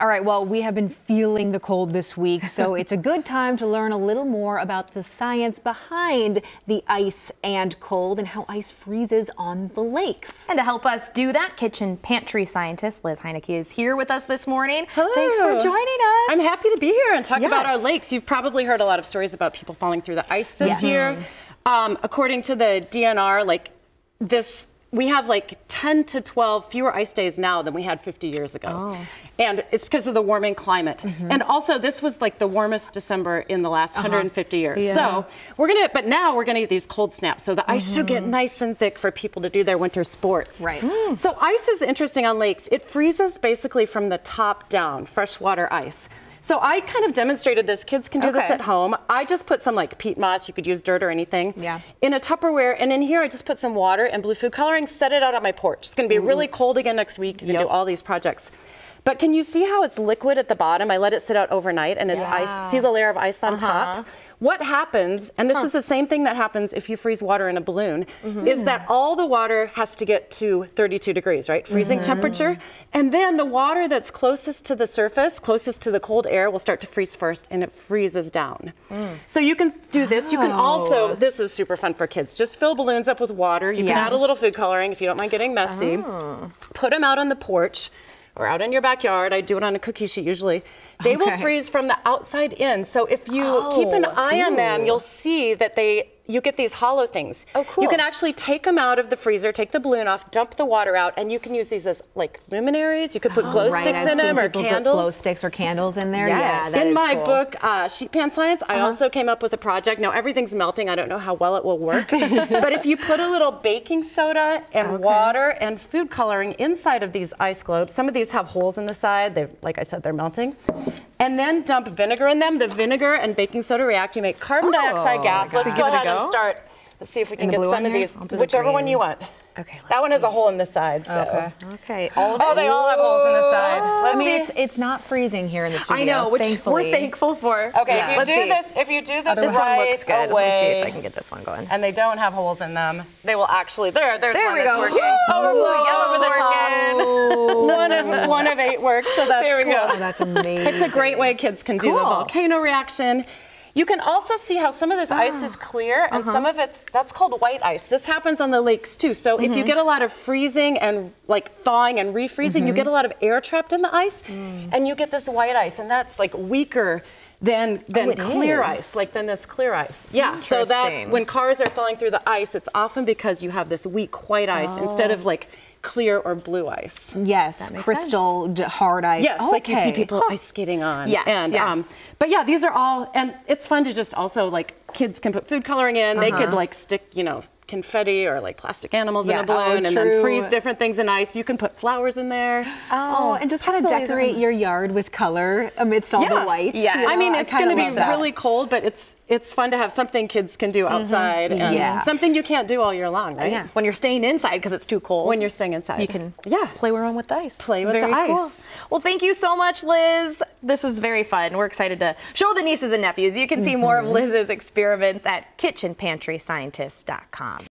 All right, well, we have been feeling the cold this week, so it's a good time to learn a little more about the science behind the ice and cold and how ice freezes on the lakes. And to help us do that, kitchen pantry scientist Liz Heinecke is here with us this morning. Hello. Thanks for joining us. I'm happy to be here and talk about our lakes. You've probably heard a lot of stories about people falling through the ice this Yes. year. Um, according to the DNR, like this, we have like 10 to 12 fewer ice days now than we had 50 years ago. Oh. And it's because of the warming climate. Mm-hmm. And also, this was like the warmest December in the last Uh-huh. 150 years. So we're gonna, but now we're gonna get these cold snaps. So the ice should get nice and thick for people to do their winter sports. Right. Mm. So ice is interesting on lakes. It freezes basically from the top down, freshwater ice. So I kind of demonstrated this. Kids can do this at home. I just put some like peat moss, you could use dirt or anything, Yeah. in a Tupperware. And in here, I just put some water and blue food coloring, set it out on my porch. It's gonna be mm-hmm. really cold again next week. You can do all these projects. But can you see how it's liquid at the bottom? I let it sit out overnight and it's Yeah. ice. See the layer of ice on uh-huh. top? What happens, and this is the same thing that happens if you freeze water in a balloon, mm-hmm. is that all the water has to get to 32 degrees, right? Freezing mm-hmm. temperature. And then the water that's closest to the surface, closest to the cold air, will start to freeze first and it freezes down. Mm. So you can do this. You can oh. also, this is super fun for kids. Just fill balloons up with water. You can add a little food coloring if you don't mind getting messy. Oh. Put them out on the porch or out in your backyard. I do it on a cookie sheet usually. They will freeze from the outside in. So if you keep an Oh, eye on them, you'll see that they you get these hollow things. Oh, cool. You can actually take them out of the freezer, take the balloon off, dump the water out, and you can use these as like luminaries. You could put glow Oh, Right, sticks I've in them or candles. glow sticks or candles in there. Yes. Yeah, that in my cool. book, uh, Sheet Pan Science, I Uh-huh. also came up with a project. Now everything's melting. I don't know how well it will work, but if you put a little baking soda and water and food coloring inside of these ice globes, some of these have holes in the side. They've, like I said, they're melting. And then dump vinegar in them. The vinegar and baking soda react. You make carbon dioxide oh, gas. Let's go give it a ahead and start. Let's see if we can get some of these. I'll do the Whichever one you want. Okay, That let's one has a hole in the side. So. Okay. Okay. All of Oh, it? they all have holes in the side. Let's I mean, see. it's it's not freezing here in the studio. I know, which thankfully. we're thankful for. Okay, Yeah. if you Let's do see. this, if you do this This right one looks good. away, Let me see if I can get this one going. and they don't have holes in them, they will actually. There, there's There one we that's go. working. Ooh, Overflow yellow's over the top. working. one of one of eight works, so that's There we cool. go. Oh, that's amazing. It's a great way kids can do the volcano reaction. You can also see how some of this ice is ah, clear and uh-huh. some of it's that's called white ice. This happens on the lakes too. So if you mm-hmm. get a lot of freezing and like thawing and refreezing, you mm-hmm. get a lot of air trapped in the ice mm. and you get this white ice and that's like weaker than than oh, it clear is. ice, like than this clear ice. Yeah, so that's when cars are falling through the ice, it's often because you have this weak white ice instead of oh. like clear or blue ice. Yes, crystal d- hard ice. Yes, like you see Okay. people ice skating on. Yes, and, um, yes. but yeah, these are all, and it's fun to just also like kids can put food coloring in. They could like stick, you know, confetti or like plastic animals in a Yes. Oh, balloon Oh, and then freeze different things in ice. You can put flowers in there. Oh, oh and just kind of possibilities are decorate your yard with color amidst all the white. Yeah. I mean, it's kinda going to be that. really cold, but it's it's fun to have something kids can do mm-hmm. outside and Yeah. something you can't do all year long, right? Yeah. When you're staying inside because it's too cold. When you're staying inside. you can yeah. play around with the ice. Play with Very the cool. ice. Well, thank you so much, Liz. This is very fun. We're excited to show the nieces and nephews. You can see more of mm-hmm. Liz's experiments at kitchenpantryscientist.com.